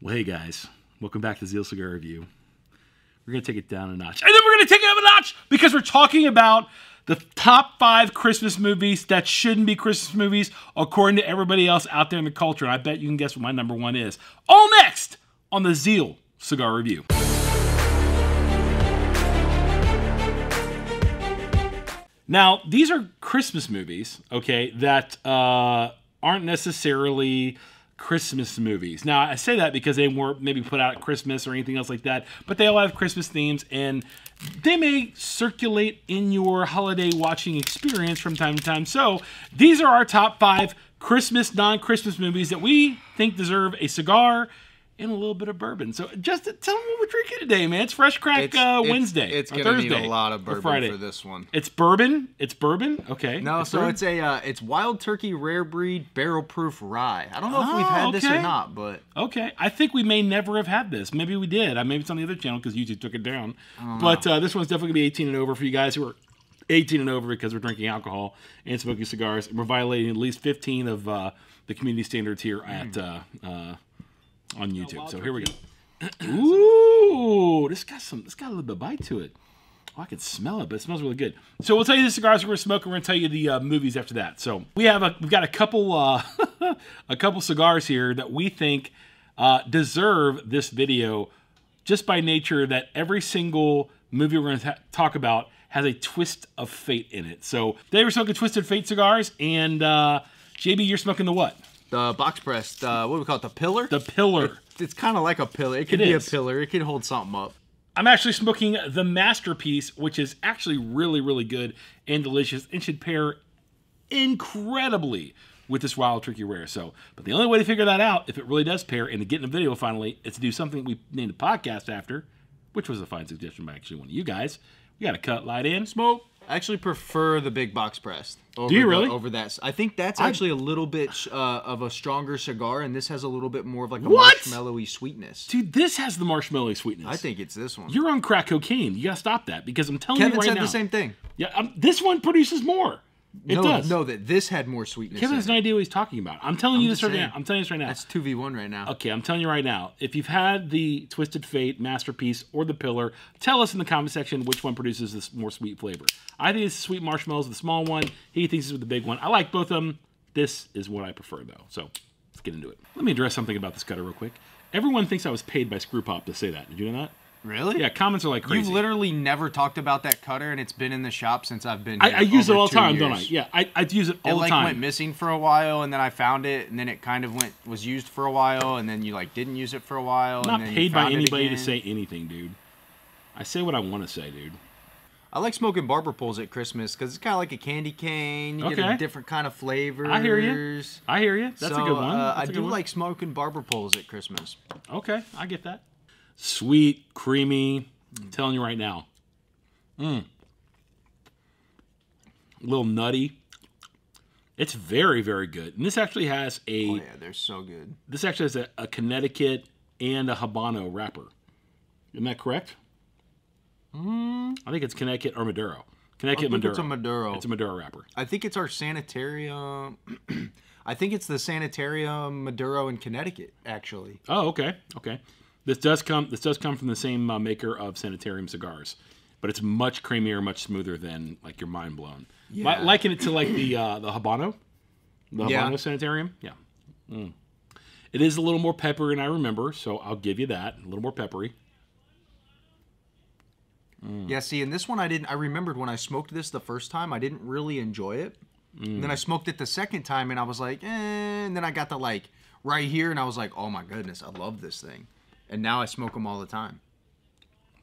Well, hey guys, welcome back to Zeal Cigar Review. We're gonna take it down a notch, and then we're gonna take it up a notch because we're talking about the top five Christmas movies that shouldn't be Christmas movies according to everybody else out there in the culture. And I bet you can guess what my number one is. All next on the Zeal Cigar Review. Now, these are Christmas movies, okay, that uh, aren't necessarily Christmas movies. Now, I say that because they weren't maybe put out at Christmas or anything else like that, but they all have Christmas themes and they may circulate in your holiday watching experience from time to time. So, these are our top five Christmas, non Christmas movies that we think deserve a cigar and a little bit of bourbon. So, just tell them what we're drinking today, man. It's Fresh Crack It's, uh, it's- Wednesday. It's, gonna need a lot of bourbon Friday. for this one. It's bourbon. It's bourbon. Okay. No, so bourbon? it's a uh, it's wild turkey rare breed barrel proof rye. I don't know if we've Oh, had this or not, but Okay, I think we may never have had this. Maybe we did. Uh, Maybe it's on the other channel because YouTube took it down. But uh, this one's definitely gonna be 18 and over for you guys who are 18 and over because we're drinking alcohol and smoking cigars. And we're violating at least 15 of uh, the community standards here at uh, uh, on YouTube. So here we go. Ooh, this got some. This got a little bit of bite to it. Oh, I can smell it, but it smells really good. So we'll tell you the cigars we're gonna smoke, we're gonna tell you the uh, movies after that. So we have a we've got a couple uh, a couple cigars here that we think uh, deserve this video, just by nature that every single movie we're gonna talk about has a twist of fate in it. So they were smoking Twisted Fate cigars, and uh, JB, you're smoking the what? The box pressed, uh, what do we call it? The pillar. The Pillar. it's kind of like a pillar. It could It be is. a pillar. It could hold something up. I'm actually smoking the masterpiece, which is actually really, really good and delicious and should pair incredibly with this wild turkey rare. So, but the only way to figure that out, if it really does pair and to get in the video finally, is to do something we named a podcast after, which was a fine suggestion by actually one of you guys. We got to cut light in, smoke. I actually prefer the big box pressed. Over you the- really? over that? I think that's actually a little bit uh, of a stronger cigar, and this has a little bit more of like a What? marshmallowy sweetness. Dude, this has the marshmallow sweetness. I think it's this one. you're on crack cocaine. You got to stop that because I'm telling Kevin you right now. Kevin said the same thing. Yeah, um, this one produces more. It no, does. no, that this had more sweetness. Kevin has no idea what he's talking about. I'm telling you this right saying. now. I'm telling you this right now. That's two v one right now. Okay, I'm telling you right now. If you've had the Twisted Fate masterpiece or the Pillar, tell us in the comment section which one produces this more sweet flavor. I think it's the sweet marshmallows, the small one. He thinks it's with the big one. I like both of them. This is what I prefer though. So let's get into it. Let me address something about this cutter real quick. Everyone thinks I was paid by Screw Pop to say that. Did you know that? Really? Yeah, comments are like crazy. You've literally never talked about that cutter, and it's been in the shop since I've been. I, here, I use it all the time, don't I? Yeah, I, I use it all the time. It the like time. went missing for a while, and then I found it, and then it kind of went was used for a while, and then you like didn't use it for a while. I'm not and then paid by it anybody to say anything, dude. I say what I want to say, dude. I like smoking barber poles at Christmas because it's kind of like a candy cane. You get Okay. a different kind of flavors. I hear you. I hear you. That's so, a good one. Uh, I do one. like smoking barber poles at Christmas. Okay, I get that. Sweet, creamy. I'm telling you right now. Mmm. A little nutty. It's very, very good. And this actually has a Oh yeah, they're so good. this actually has a, a Connecticut and a Habano wrapper. Isn't that correct? Mm. I think it's Connecticut or Maduro. Connecticut Maduro. it's a Maduro. It's a Maduro wrapper. I think it's our sanitarium. I think it's the sanitarium Maduro in Connecticut, actually. Oh, okay, okay. This does come. This does come from the same uh, maker of Sanitarium cigars, but it's much creamier, much smoother than like your mind blown. Yeah. liken it to like the uh, the Habano, the Yeah. Habano Sanitarium. Yeah. Mm. It is a little more peppery than I remember, so I'll give you that. A little more peppery. Mm. Yeah, see, and this one I didn't. I remembered when I smoked this the first time, I didn't really enjoy it. And Mm. then I smoked it the second time, and I was like, eh. And then I got the like right here, and I was like, oh my goodness, I love this thing. And now I smoke them all the time.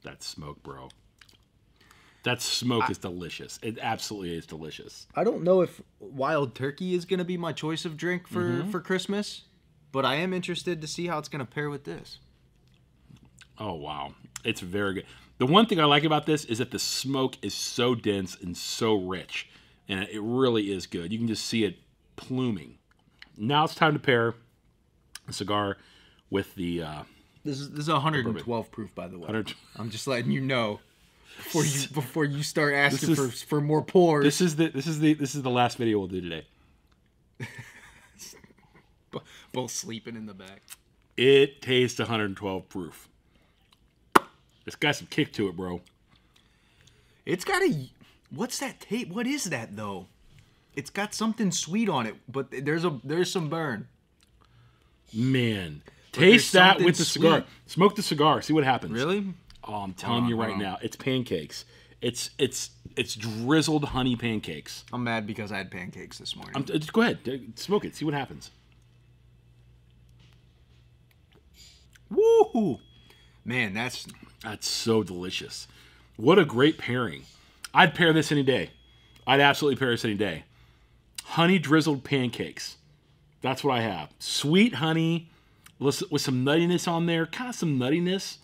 That smoke, bro. That smoke is delicious. It absolutely is delicious. I don't know if wild turkey is gonna be my choice of drink for Mm-hmm. for Christmas, but I am interested to see how it's gonna pair with this. Oh wow, it's very good. The one thing I like about this is that the smoke is so dense and so rich, and it really is good. You can just see it pluming. Now it's time to pair a cigar with the uh, This is this is 112 proof, by the way. 100 I'm just letting you know before you before you start asking is- for for more pours. This is the this is the this is the last video we'll do today. both sleeping in the back. It tastes 112 proof. It's got some kick to it, bro. It's got a. What's that tape? What is that though? It's got something sweet on it, but there's a there's some burn. Man, taste that with the cigar. Smoke the cigar. See what happens. Really? Oh, I'm telling on, you right on. now, it's pancakes. It's it's it's drizzled honey pancakes. I'm mad because I had pancakes this morning. I'm, just go ahead, smoke it. See what happens. Woo! Man, that's That's so delicious. What a great pairing. I'd pair this any day. I'd absolutely pair this any day. Honey drizzled pancakes. That's what I have. Sweet honey with some nuttiness on there. Kind of some nuttiness.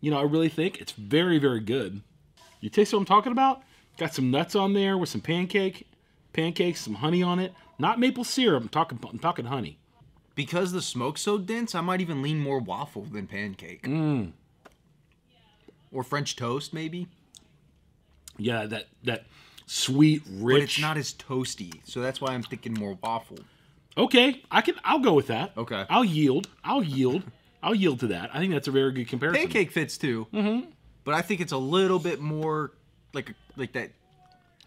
You know, I really think it's very, very good. You taste what I'm talking about? Got some nuts on there with some pancake, pancakes, some honey on it. Not maple syrup. I'm talking, I'm talking honey. because the smoke's so dense. I might even lean more waffle than pancake. Mm. Or French toast, maybe. Yeah, that that sweet, rich. But it's not as toasty, so that's why I'm thinking more waffle. Okay, I can. I'll go with that. Okay. I'll yield. I'll yield. I'll yield to that. I think that's a very good comparison. Pancake fits too. Mm-hmm. But I think it's a little bit more like a, like that.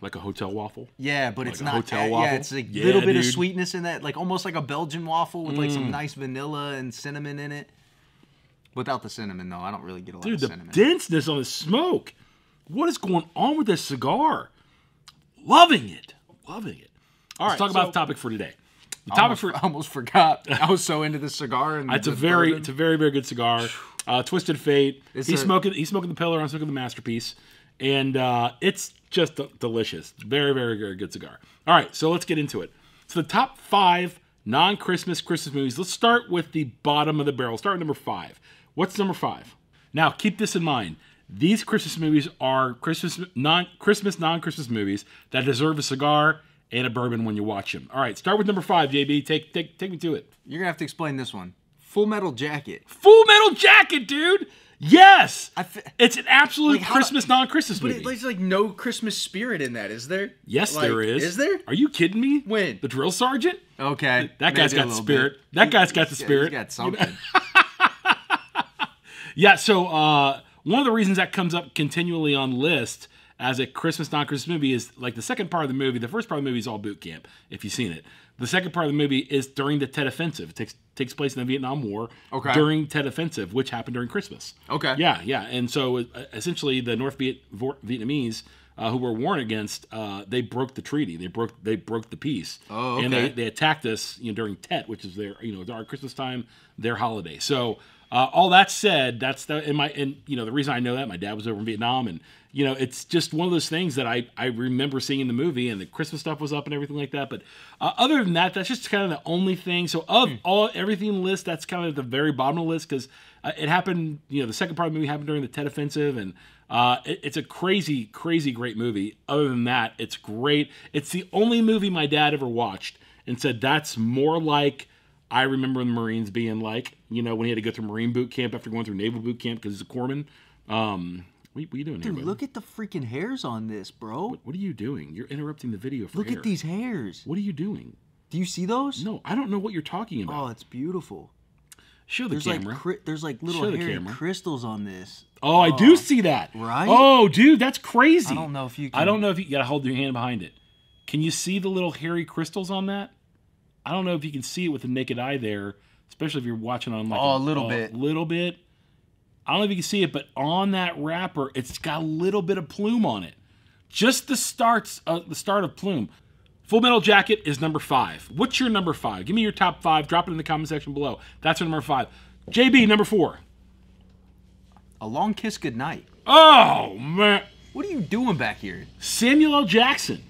like a hotel waffle. Yeah, but it's a not. hotel waffle? Yeah, it's a Yeah, little bit of dude. Mm. sweetness in that, like almost like a Belgian waffle with like some nice vanilla and cinnamon in it. Without the cinnamon, though, I don't really get a lot Dude, of the cinnamon. denseness on the smoke. What is going on with this cigar? Loving it. Loving it. All right, let's right, talk about so- the topic for today. The I topic almost, for almost forgot. I was so into this cigar and it's a very bourbon. it's a very very good cigar. Uh, Twisted Fate. He's smoking he's smoking the pillar. I'm smoking the masterpiece, and uh, it's just delicious. Very very very good cigar. All right, so let's get into it. So the top five non-Christmas Christmas movies. Let's start with the bottom of the barrel. Start with number five. What's number five? Now keep this in mind. These Christmas movies are Christmas non Christmas non Christmas movies that deserve a cigar and a bourbon when you watch them. All right, start with number five, JB. Take take take me to it. You're gonna have to explain this one. Full Metal Jacket. Full Metal Jacket, dude. Yes, I it's an absolute Like, Christmas non-Christmas But movie. it, there's like no Christmas spirit in that, is there? yes, Like, there is. Is there? Are you kidding me? When? the drill sergeant? Okay. That guy's got the spirit. bit. That guy's got the Yeah, spirit. He's got something. Yeah. So uh, one of the reasons that comes up continually on list as a Christmas non-Christmas movie is like the second part of the movie. The first part of the movie is all boot camp. If you've seen it, the second part of the movie is during the Tet Offensive. It takes takes place in the Vietnam War Okay. during Tet Offensive, which happened during Christmas. Okay. Yeah, yeah. And so uh, essentially, the North Viet- Vietnamese uh, who were warned against, uh, they broke the treaty. They broke they broke the peace. Oh, And they, they attacked us, you know, during Tet, which is their you know our Christmas time, their holiday. So uh, all that said, that's the and my and you know the reason I know that my dad was over in Vietnam, and you know it's just one of those things that I I remember seeing in the movie, and the Christmas stuff was up and everything like that. But uh, other than that, that's just kind of the only thing. So of all everything in the list, that's kind of at the very bottom of the list because uh, it happened. You know, the second part of the movie happened during the Tet Offensive, and uh, it- it's a crazy, crazy great movie. Other than that, it's great. It's the only movie my dad ever watched and said that's more like I remember the Marines being like, you know, when he had to go through Marine boot camp after going through Naval boot camp because he's a corpsman. Um, what, what are you doing? Dude, bud? look at the freaking hairs on this, bro. What are you doing? You're interrupting the video for Look hair. at these hairs. What are you doing? Do you see those? No, I don't know what you're talking about. Oh, it's beautiful. Show the There's camera. like there's like little Show hairy crystals on this. oh, I do see that. Right? Oh, dude, that's crazy. I don't know if you. Can... I don't know if you, you gotta hold your hand behind it. Can you see the little hairy crystals on that? I don't know if you can see it with the naked eye there, especially if you're watching on like Oh, a little bit. little bit. I don't know if you can see it, but on that wrapper, it's got a little bit of plume on it. Just the starts, uh, the start of plume. Full Metal Jacket is number five. What's your number five? Give me your top five. Drop it in the comment section below. That's your number five. JB, number four. A long kiss goodnight. Oh man. What are you doing back here? Samuel L. Jackson.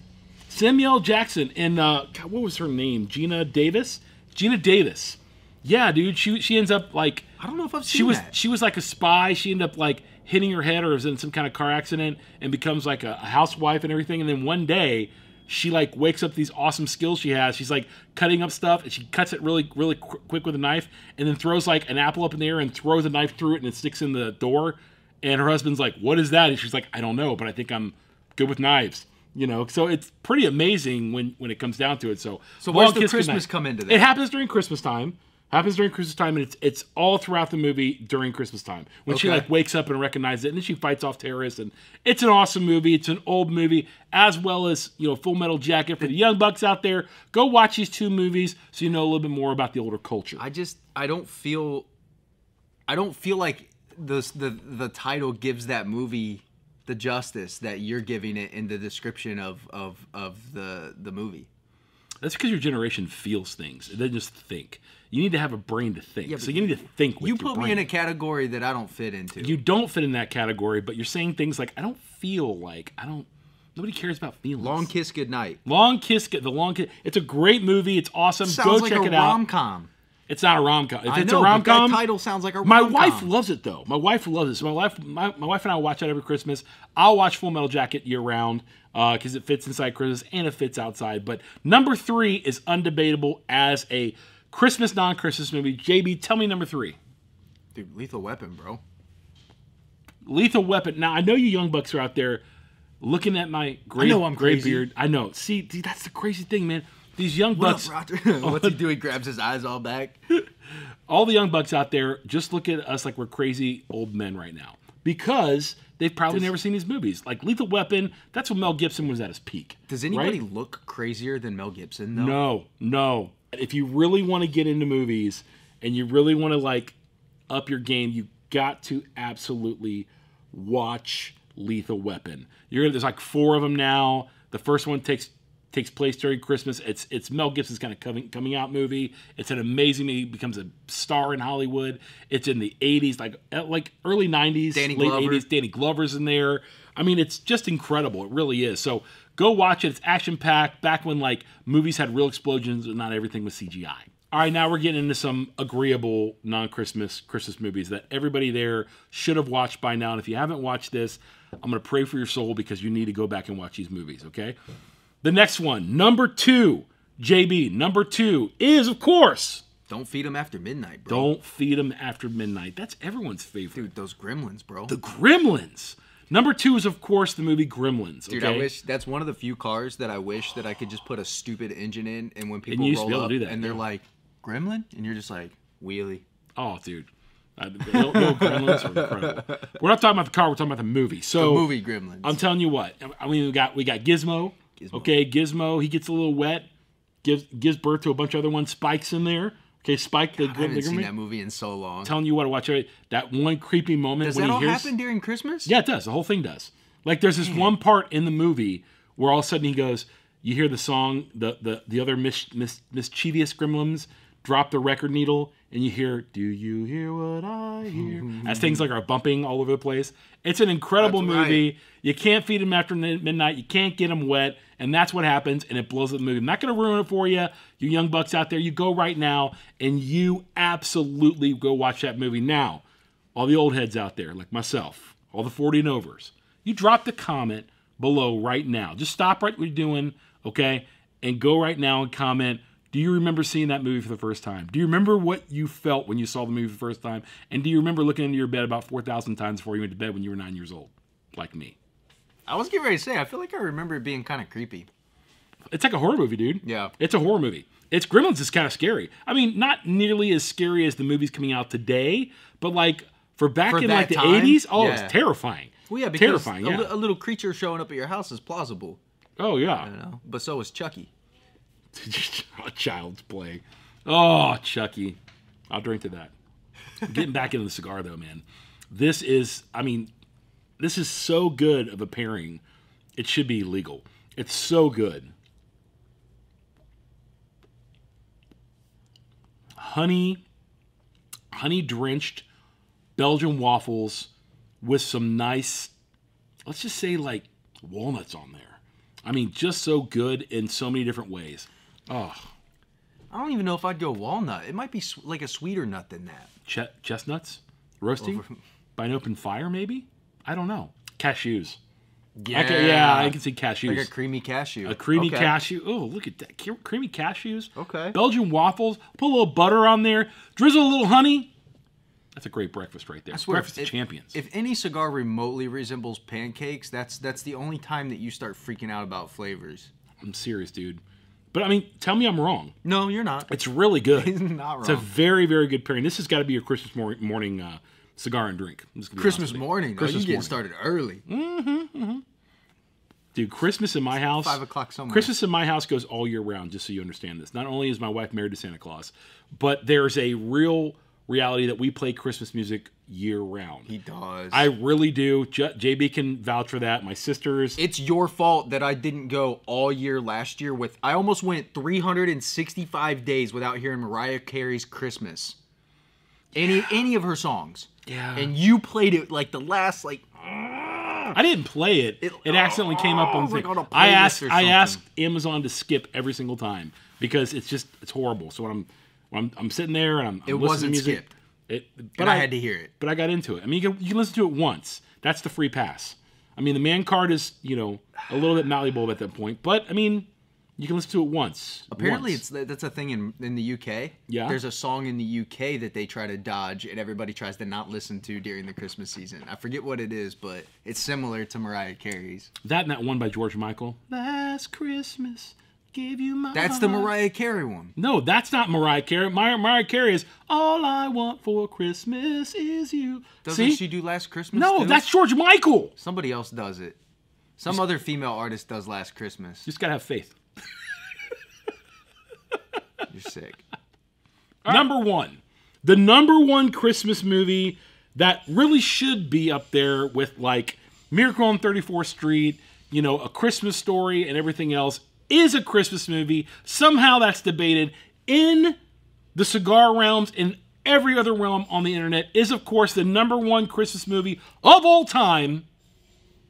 Samuel Jackson and uh, God, what was her name? Geena Davis. Geena Davis. Yeah, dude. She she ends up like I don't know if I've seen she was that. she was like a spy. She ended up like hitting her head or was in some kind of car accident and becomes like a, a housewife and everything. And then one day she like wakes up these awesome skills she has. She's like cutting up stuff and she cuts it really really qu- quick with a knife and then throws like an apple up in the air and throws a knife through it and it sticks in the door. And her husband's like, "What is that?" And she's like, "I don't know, but I think I'm good with knives." You know, so it's pretty amazing when when it comes down to it. So, So where's the Christmas come into that? It happens during Christmas time. Happens during Christmas time, and it's it's all throughout the movie during Christmas time when she like wakes up and recognizes it, and then she fights off terrorists, and it's an awesome movie. It's an old movie, as well as you know Full Metal Jacket for the young bucks out there. Go watch these two movies so you know a little bit more about the older culture. I just I don't feel I don't feel like the the the title gives that movie the justice that you're giving it in the description of of of the the movie. That's because your generation feels things; doesn't just think. You need to have a brain to think, so you need to think. You put me in a category that I don't fit into. you don't fit in that category, but you're saying things like, "I don't feel like I don't." Nobody cares about feelings. Long kiss goodnight. Long Kiss, the Long Kiss. It's a great movie. It's awesome. Go like check it out. rom com. It's not a rom com. If I it's know, a rom com, title sounds like a my rom-com. My wife loves it though. My wife loves it. So my wife, my, my wife and I watch that every Christmas. I'll watch Full Metal Jacket year round because uh, it fits inside Christmas and it fits outside. But number three is undebatable as a Christmas non-Christmas movie. JB, tell me number three. Dude, Lethal Weapon, bro. Lethal Weapon. Now I know you young bucks are out there looking at my gray, know I'm gray crazy. beard. I know. See, see, that's the crazy thing, man. These young What bucks. up, Roger? What's he do? He grabs his eyes all back. all the young bucks out there just look at us like we're crazy old men right now because they've probably never seen these movies. Like Lethal Weapon, that's when Mel Gibson was at his peak. Does anybody right? look crazier than Mel Gibson though? No, no. If you really want to get into movies and you really want to like up your game, you got to absolutely watch Lethal Weapon. You're there's like four of them now. The first one takes takes place during Christmas. It's it's Mel Gibson's kind of coming coming out movie. It's an amazing. He becomes a star in Hollywood. It's in the '80s, like uh, like early '90s, Danny late Glover. '80s. Danny Glover's in there. I mean, it's just incredible. It really is. So go watch it. It's action packed. Back when like movies had real explosions and not everything was CGI. All right, now we're getting into some agreeable non-Christmas Christmas movies that everybody there should have watched by now. And if you haven't watched this, I'm going to pray for your soul because you need to go back and watch these movies. Okay. The next one, number two, JB, number two is of course Don't feed them after midnight, bro. Don't Feed Them After Midnight. That's everyone's favorite. Dude, those gremlins, bro. The Gremlins. Number two is of course the movie Gremlins. Okay? Dude, I wish that's one of the few cars that I wish that I could just put a stupid engine in, and when people to roll up to do that, and they're yeah. like Gremlin, and you're just like wheelie. Oh, dude. Uh, the old- the old Gremlins are incredible. We're not talking about the car. We're talking about the movie. So Movie Gremlins. I'm telling you what. I mean, we got we got Gizmo. Gizmo. Okay, Gizmo. He gets a little wet. Gives gives birth to a bunch of other ones. Spike's in there. Okay, Spike the, I haven't the seen that movie in so long. Telling you what to watch. That one creepy moment Does when that all hears. happen during Christmas? Yeah, it does. The whole thing does. Like there's this hmm. one part in the movie where all of a sudden he goes, you hear the song, the the the other mis, mis, mischievous gremlins drop the record needle, and you hear, "Do you hear what I hear?" As things like are bumping all over the place. It's an incredible That's right. movie. You can't feed them after midnight. You can't get them wet, and that's what happens. And it blows up the movie. I'm not going to ruin it for you, you young bucks out there. You go right now, and you absolutely go watch that movie now all the old heads out there, like myself, all the 40 and overs, you drop the comment below right now. Just stop right what you're doing, okay? And go right now and comment. Do you remember seeing that movie for the first time? Do you remember what you felt when you saw the movie for the first time? And do you remember looking into your bed about 4,000 times before you went to bed when you were nine years old? Like me. I was getting ready to say, I feel like I remember it being kind of creepy. It's like a horror movie, dude. Yeah. It's a horror movie. It's Gremlins is kind of scary. I mean, not nearly as scary as the movies coming out today, but like for back For in like the time? 80s, oh, Yeah. it's terrifying. Well, yeah, because terrifying. a, Yeah. a little creature showing up at your house is plausible, oh yeah. you know. But so is Chucky. A child's play. Oh, Chucky. I'll drink to that. Getting back into the cigar though, man. This is, I mean, this is so good of a pairing. It should be legal. It's so good. Honey, honey drenched Belgian waffles with some nice, let's just say like walnuts on there. I mean, just so good in so many different ways. Oh, I don't even know if I'd go walnut. It might be like a sweeter nut than that. ch- chestnuts roasting by an open fire, maybe. I don't know. Cashews. Yeah, I can, yeah, I can see cashews. like a creamy cashew. A creamy Okay. cashew. Oh, look at that. Creamy cashews. Okay. Belgian waffles. Put a little butter on there. Drizzle a little honey. That's a great breakfast right there. Swear, breakfast if- champions. If any cigar remotely resembles pancakes, that's that's the only time that you start freaking out about flavors. I'm serious, dude. But I mean, tell me I'm wrong. No, you're not. It's really good. He's not wrong. It's a very, very good pairing. This has got to be your Christmas mor- morning uh, cigar and drink. Christmas morning. Christmas oh, you getting morning. started early. Dude, Christmas in my house. Five o'clock somewhere. Christmas in my house goes all year round, just so you understand this. Not only is my wife married to Santa Claus, but there's a real reality that we play Christmas music year round. He does. I really do. J- JB can vouch for that. My sisters. it's your fault that I didn't go all year last year with I almost went 365 days without hearing Mariah Carey's Christmas. Any any of her songs. Yeah. And you played it like the last like I didn't play it. It, It- accidentally came up on Oh, like on a I asked. I asked. Amazon to skip every single time because it's just it's horrible. So when I'm I'm, I'm sitting there and I'm, I'm It listening wasn't to music, skipped. It, but but I, had to hear it. But I got into it. I mean, you can, you can listen to it once. That's the free pass. I mean, the man card is you know a little bit malleable at that point, but I mean, you can listen to it once. Apparently, Once. it's that's a thing in in the UK. Yeah? there's a song in the UK that they try to dodge, and everybody tries to not listen to during the Christmas season. I forget what it is, but it's similar to Mariah Carey's. that and that one by George Michael. Last Christmas, gave you my. That's the. Mariah Carey one. No, that's not Mariah Carey. Mar- Mariah Carey is all I want for Christmas is you. Doesn't See? she do Last Christmas? no, too? that's George Michael. somebody else does it. Some other female artist does Last Christmas. Just gotta have faith. You're sick. Number one, the number one Christmas movie that really should be up there with like Miracle on 34th Street, you know, A Christmas Story, and everything else is a Christmas movie. Somehow that's debated in the cigar realms and every other realm on the internet is, of course, the number one Christmas movie of all time.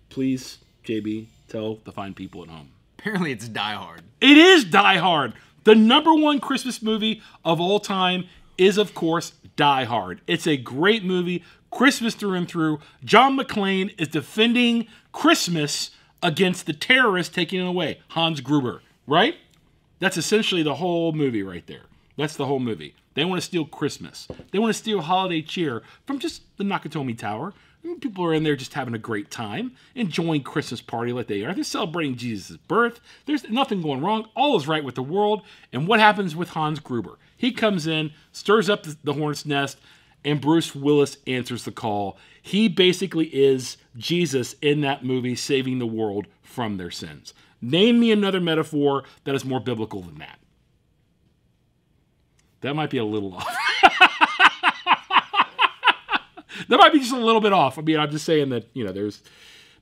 Please, JB, tell the fine people at home. Apparently, it's Die Hard. It is Die Hard. The number one Christmas movie of all time is, of course, Die Hard. It's a great movie, Christmas through and through. John McClane is defending Christmas against the terrorists taking it away, Hans Gruber, right? That's essentially the whole movie right there. That's the whole movie. They want to steal Christmas. They want to steal holiday cheer from just the Nakatomi Tower. I mean, People are in there just having a great time, enjoying Christmas party like they are. They're celebrating Jesus' birth. There's nothing going wrong. All is right with the world. And what happens with Hans Gruber? He comes in, stirs up the hornet's nest, and Bruce Willis answers the call. He basically is Jesus in that movie, saving the world from their sins. Name me another metaphor that is more biblical than that. That might be a little off. that might be just a little bit off. I mean, I'm just saying that you know, there's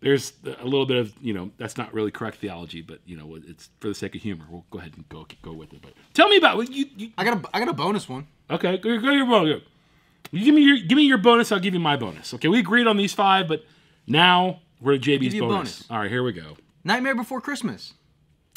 there's a little bit of you know that's not really correct theology, but you know, it's for the sake of humor. We'll go ahead and go go with it. But tell me about what you. you I got a I got a bonus one. okay, go, go your bonus. You give me your give me your bonus. I'll give you my bonus. Okay, we agreed on these five, but now we're at JB's bonus. bonus. All right, here we go. Nightmare Before Christmas.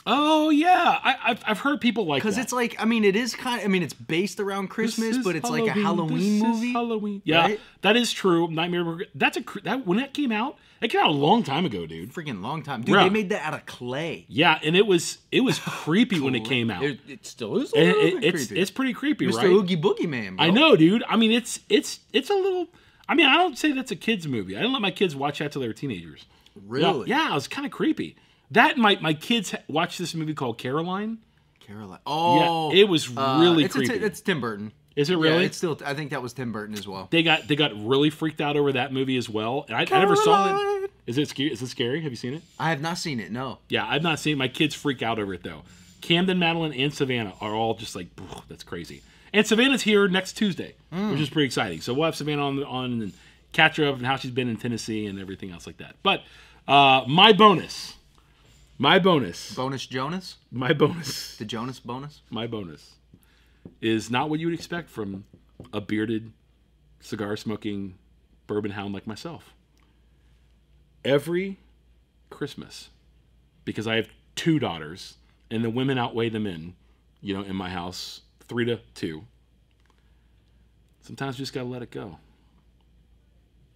Oh yeah, I, I've I've heard people like Because it's like, I mean, it is kind. I mean, it's based around Christmas, but it's like a Halloween. Halloween This is movie. Halloween. Yeah, right? that is true. Nightmare. Before- That's a that when that came out. It came out a long time ago, dude. Freaking long time, dude. Bruh. They made that out of clay. Yeah, and it was it was creepy when it came out. It, it still is. A little it- bit it's creepy. it's pretty creepy, Mr. right? Oogie Boogie Man. Bro. I know, dude. I mean, it's it's it's a little. I mean, I don't say that's a kids movie. I didn't let my kids watch that till they were teenagers. Yeah, Really? Yeah, it was kind of creepy. That and my my kids watch this movie called Coraline. Coraline. Oh, yeah, it was uh, really it's, it's- creepy. it's Tim Burton. Is it Yeah, really? it's still. I think that was Tim Burton as well. they got they got really freaked out over that movie as well. And I, I never saw it. Is it scary? Is it scary? Have you seen it? I have not seen it. No. Yeah, I've not seen it. My kids freak out over it though. Camden, Madeline, and Savannah are all just like, that's crazy. And Savannah's here next Tuesday, which is pretty exciting. So we'll have Savannah on on and catch her up and how she's been in Tennessee and everything else like that. But uh, my bonus, my bonus, Bonus Jonas. my bonus, The Jonas bonus. my bonus is not what you would expect from a bearded, cigar smoking bourbon hound like myself. Every Christmas, because I have two daughters and the women outweigh the men, you know, in my house, three to two. Sometimes we just gotta let it go.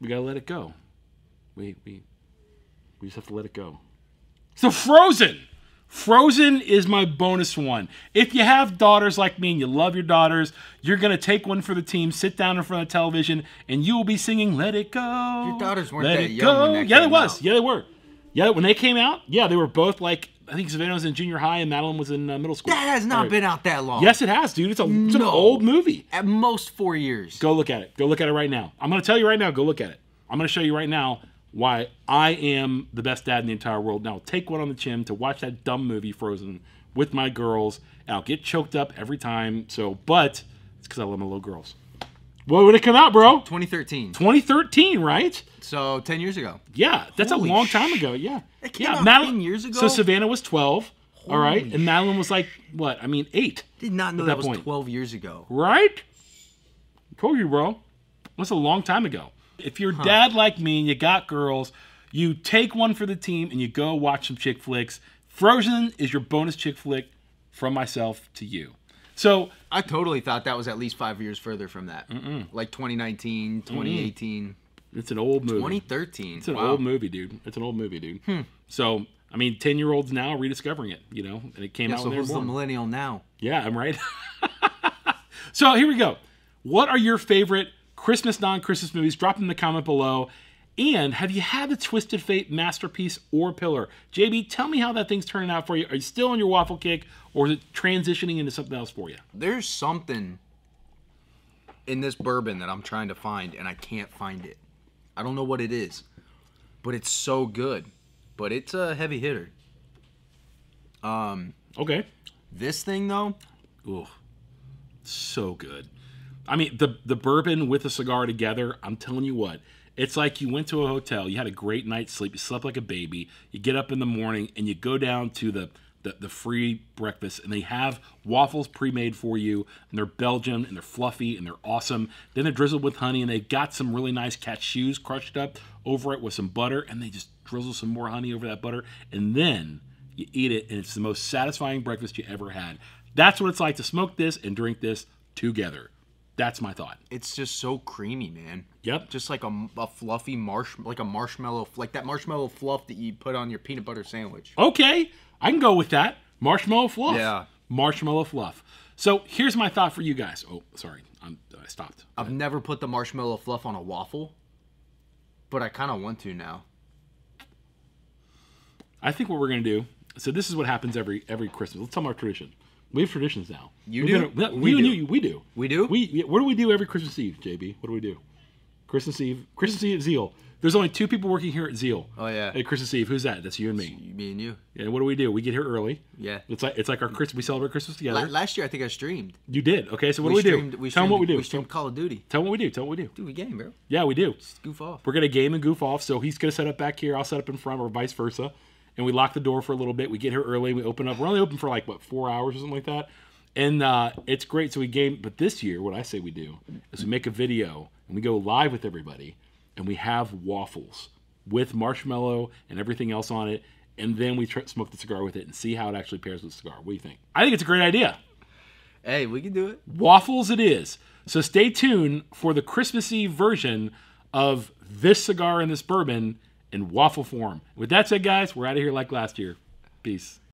We gotta let it go. We we we just have to let it go. So Frozen. Frozen is my bonus one. If you have daughters like me and you love your daughters, you're gonna take one for the team, sit down in front of television, and you will be singing "Let It Go." Your daughters weren't Let that it young when go. that yeah, they was. out. Yeah, they were. Yeah, when they came out, yeah, they were both like I think Savannah was in junior high and Madeline was in uh, middle school. That has not right. been out that long. Yes, it has, dude. It's a it's an old movie. At most four years. Go look at it. Go look at it right now. I'm going to tell you right now. Go look at it. I'm going to show you right now why I am the best dad in the entire world. Now, take one on the chin to watch that dumb movie Frozen with my girls. And I'll get choked up every time. So, but it's because I love my little girls. What would it come out, bro? 2013. 2013, right? So 10 years ago. Yeah, that's Holy a long time ago. Yeah, It came yeah. out Madeline- 10 years ago? So Savannah was 12. all right, and Madeline was like what? I mean, eight. Did not know that, that was point. 12 years ago. Right? Told you, bro. That's a long time ago. If you're dad like me and you got girls, you take one for the team and you go watch some chick flicks. Frozen is your bonus chick flick from myself to you. So I totally thought that was at least five years further from that. Like 2019, 2018, it's an old movie. 2013. It's an wow. old movie, dude. It's an old movie, dude. Hmm. So I mean, ten year olds now rediscovering it, you know, and it came Yeah, out so when they were who's the millennial now? Yeah, I'm right. so here we go. What are your favorite Christmas, non Christmas movies? Drop them in the comment below. And have you had the Twisted Fate masterpiece or pillar? JB, tell me how that thing's turning out for you. Are you still on your waffle kick or is it transitioning into something else for you? There's something in this bourbon that I'm trying to find, and I can't find it. I don't know what it is, but it's so good. But it's a heavy hitter. Um, Okay. this thing though, Ooh, so good. I mean, the the bourbon with the cigar together. I'm telling you what, it's like you went to a hotel, you had a great night's sleep, you slept like a baby. You get up in the morning and you go down to the the, the free breakfast, and they have waffles pre-made for you, and they're Belgian and they're fluffy and they're awesome. Then they're drizzled with honey, and they've got some really nice cashews crushed up over it with some butter, and they just drizzle some more honey over that butter, and then you eat it, and it's the most satisfying breakfast you ever had. That's what it's like to smoke this and drink this together. That's my thought. it's just so creamy, man. Yep. Just like a, a fluffy marsh, like a marshmallow, like that marshmallow fluff that you put on your peanut butter sandwich. Okay, I can go with that. Marshmallow fluff. Yeah. Marshmallow fluff. So here's my thought for you guys. Oh, sorry, I'm, I stopped. I've never put the marshmallow fluff on a waffle, but I kind of want to now. I think what we're gonna do. So this is what happens every every Christmas. Let's tell them our tradition. We have traditions now. You We've do? been- yeah, We you do. you, we do. We do? We what do we do every Christmas Eve, JB? What do we do? Christmas Eve. Christmas Eve at Zeal. There's only two people working here at Zeal. Oh, yeah. At Christmas Eve. Who's that? That's you and me. Me and you. And what do we do? We get here early. Yeah. It's like it's like our Christmas. We celebrate Christmas together. La- last year, I think I streamed. you did. Okay. So what do we streamed, do? We Tell them what we do. We streamed Call of Duty. Tell them what we do. Tell them what we do. Dude, we game, bro. Yeah, we do. Goof off. We're gonna game and goof off. So he's gonna set up back here. I'll set up in front, or vice versa. And we lock the door for a little bit. We get here early. We open up. We're only open for like what four hours or something like that. And uh, it's great. So we game. But this year, what I say we do is we make a video and we go live with everybody, and we have waffles with marshmallow and everything else on it. And then we tr- smoke the cigar with it and see how it actually pairs with the cigar. What do you think? I think it's a great idea. Hey, we can do it. Waffles it is. So stay tuned for the Christmas Eve version of this cigar and this bourbon in waffle form. With that said, guys, we're out of here like last year. Peace.